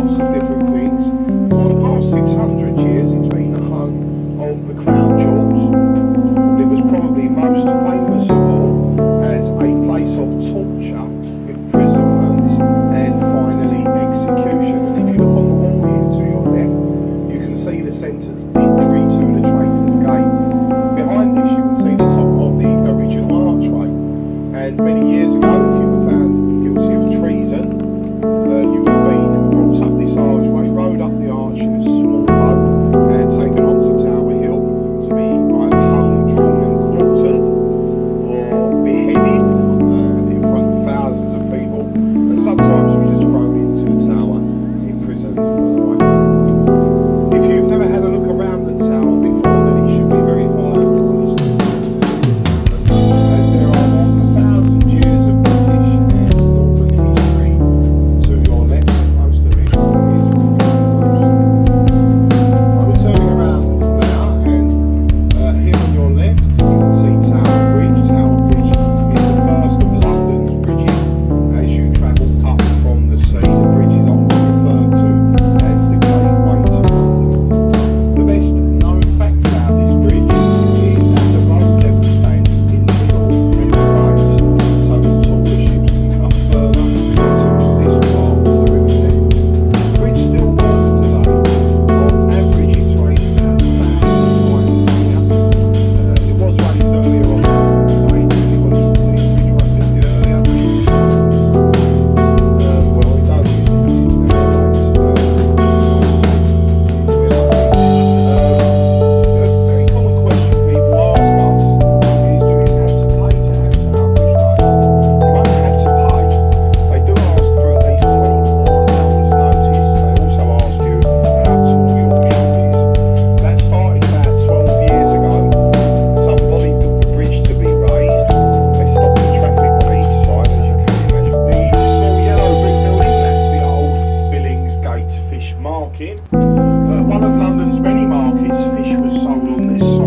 lots of different things. For the past 600 years, it's been the home of the crown jewels. It was probably most famous of all as a place of torture, imprisonment, and finally execution. And if you look on the wall here to your left, you can see the sentence entry to the traitor's gate.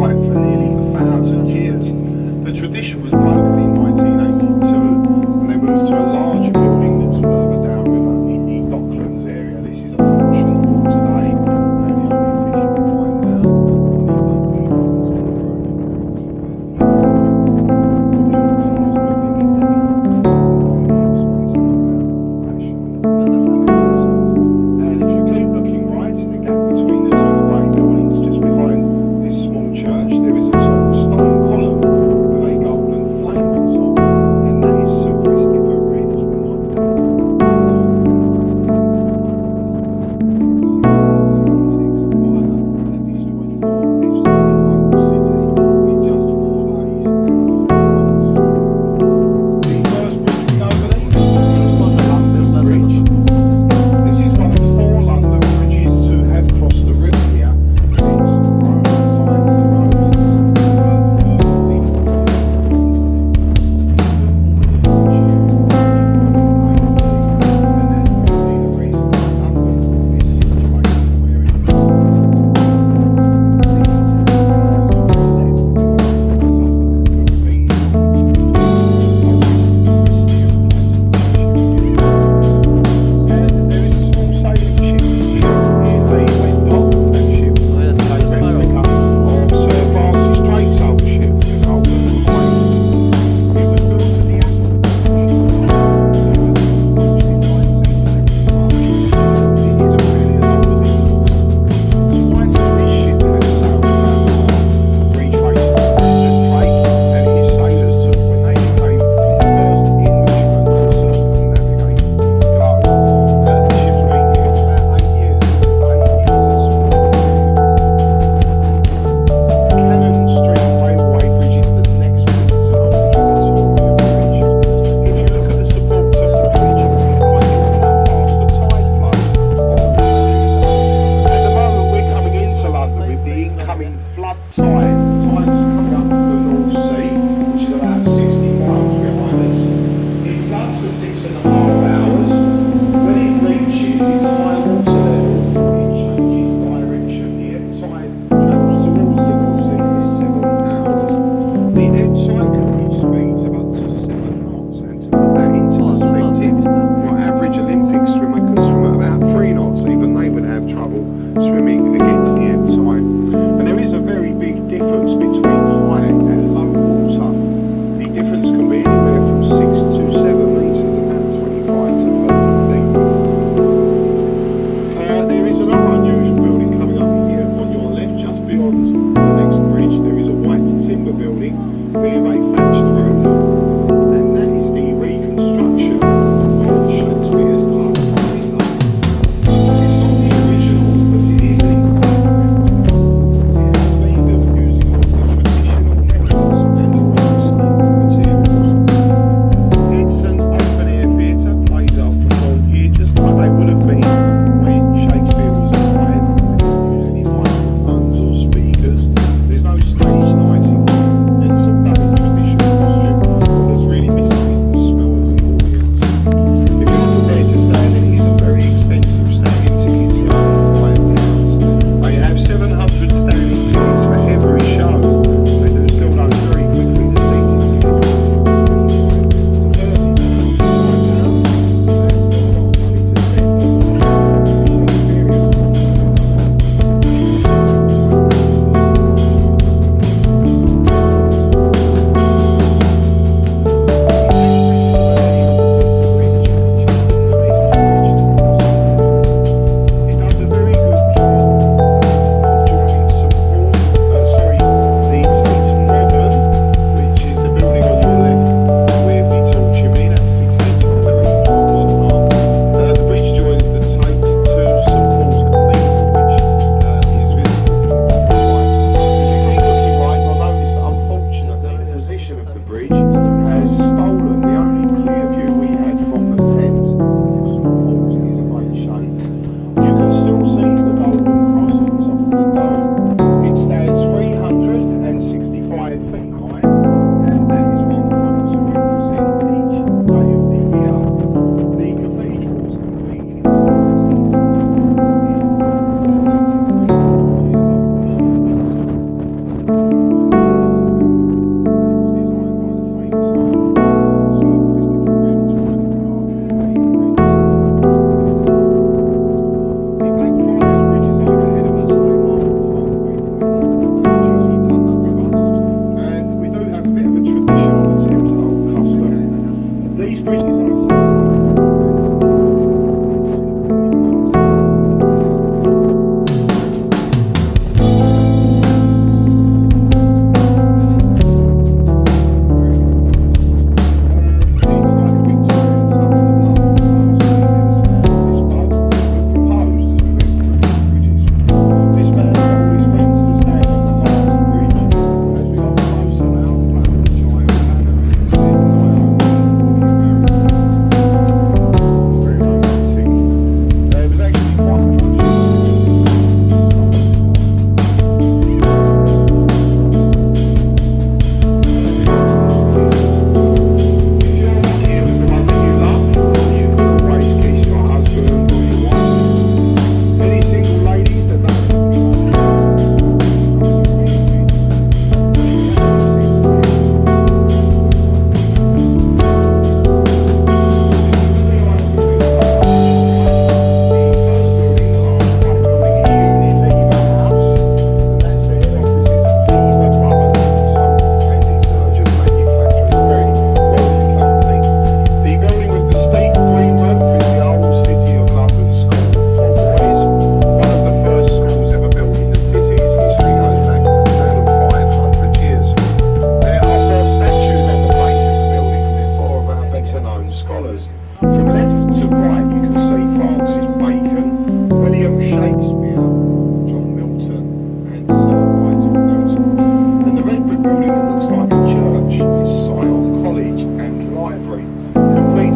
point. against the outside. And there is a very big difference between high and low water. The difference can be anywhere from 6 to 7 metres about 25 to 30 feet. Uh, there is another unusual building coming up here on your left, just beyond the next bridge. There is a white timber building with a thatched roof.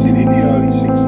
created in the early 60s.